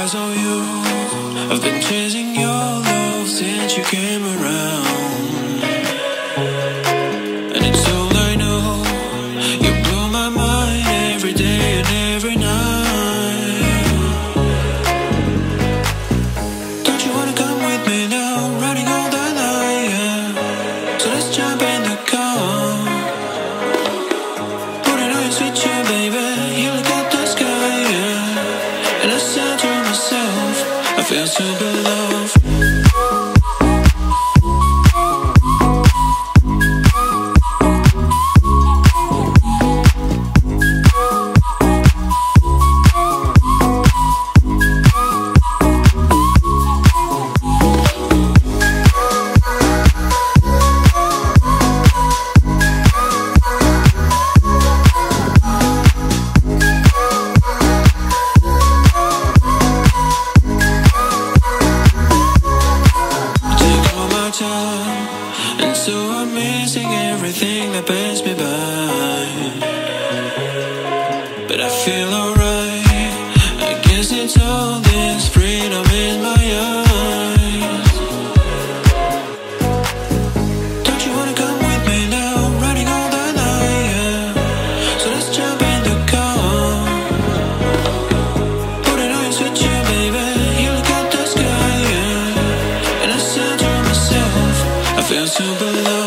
eyes on you. I've been chasing your love since you came around. time. And so I'm missing everything that passed me by. But I feel alright. I guess it's all this freedom in my fails to low.